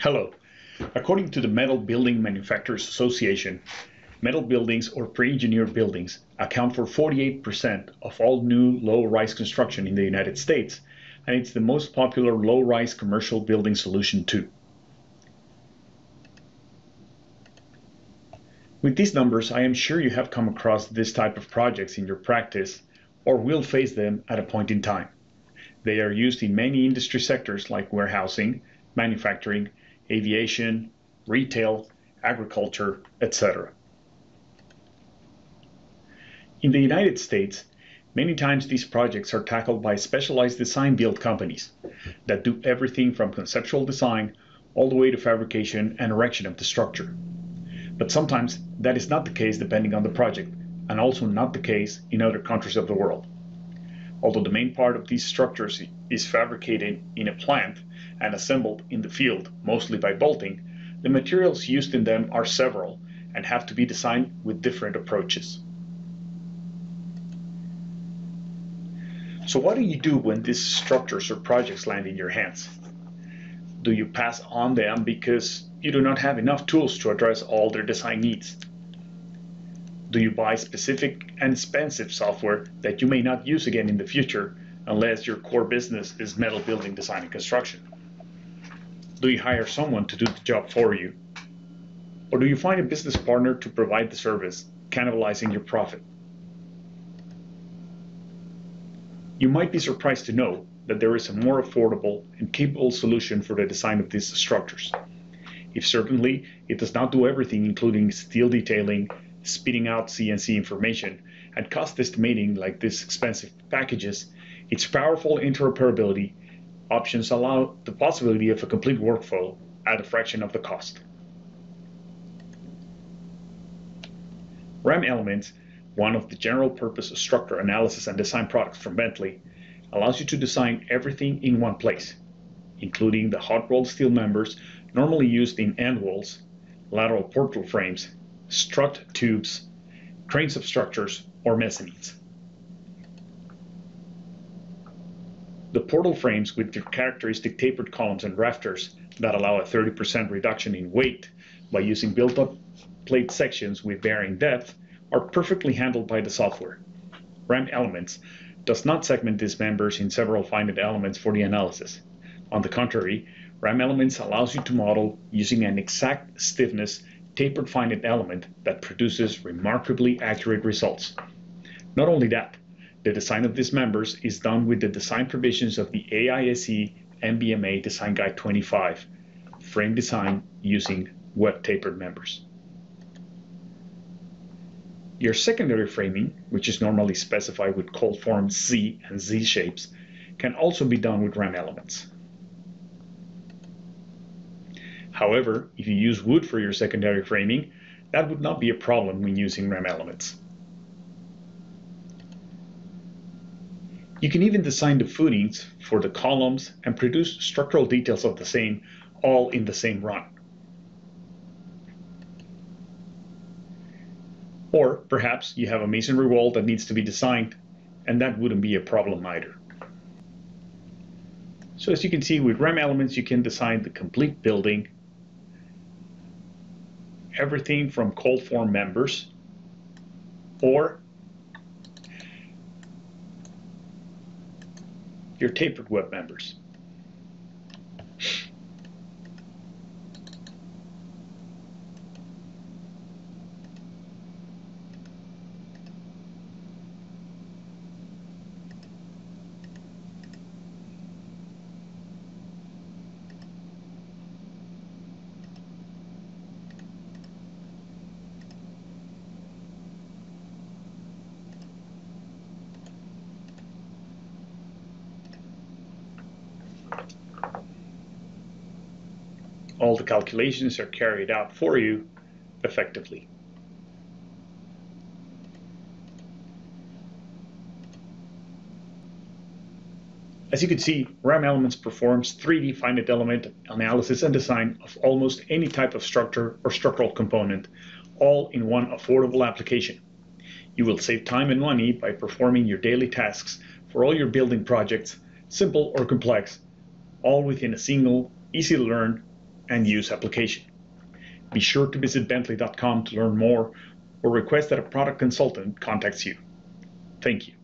Hello. According to the Metal Building Manufacturers Association, metal buildings or pre-engineered buildings account for 48% of all new low-rise construction in the United States, and it's the most popular low-rise commercial building solution too. With these numbers, I am sure you have come across this type of projects in your practice or will face them at a point in time. They are used in many industry sectors like warehousing, manufacturing, aviation, retail, agriculture, etc. In the United States, many times these projects are tackled by specialized design build companies that do everything from conceptual design all the way to fabrication and erection of the structure. But sometimes that is not the case depending on the project, and also not the case in other countries of the world. Although the main part of these structures is fabricated in a plant and assembled in the field, mostly by bolting, the materials used in them are several and have to be designed with different approaches. So what do you do when these structures or projects land in your hands? Do you pass on them because you do not have enough tools to address all their design needs? Do you buy specific and expensive software that you may not use again in the future unless your core business is metal building design and construction? Do you hire someone to do the job for you? Or do you find a business partner to provide the service, cannibalizing your profit? You might be surprised to know that there is a more affordable and capable solution for the design of these structures. If certainly it does not do everything including steel detailing, spitting out CNC information, and cost estimating like these expensive packages, its powerful interoperability options allow the possibility of a complete workflow at a fraction of the cost. RAM Elements, one of the general purpose structure analysis and design products from Bentley, allows you to design everything in one place, including the hot rolled steel members normally used in end walls, lateral portal frames, strut tubes, crane substructures, or mezzanines. The portal frames with their characteristic tapered columns and rafters that allow a 30% reduction in weight by using built-up plate sections with varying depth are perfectly handled by the software. RAM Elements does not segment these members in several finite elements for the analysis. On the contrary, RAM Elements allows you to model using an exact stiffness tapered finite element that produces remarkably accurate results. Not only that, the design of these members is done with the design provisions of the AISC MBMA Design Guide 25, frame design using web tapered members. Your secondary framing, which is normally specified with cold form C and Z shapes, can also be done with RAM elements. However, if you use wood for your secondary framing, that would not be a problem when using RAM elements. You can even design the footings for the columns and produce structural details of the same all in the same run. Or perhaps you have a masonry wall that needs to be designed and that wouldn't be a problem either. So as you can see with RAM elements you can design the complete building everything from cold form members or your tapered web members. All the calculations are carried out for you effectively. As you can see, RAM Elements performs 3D finite element analysis and design of almost any type of structure or structural component, all in one affordable application. You will save time and money by performing your daily tasks for all your building projects, simple or complex, all within a single, easy to learn, and use application. Be sure to visit bentley.com to learn more or request that a product consultant contacts you. Thank you.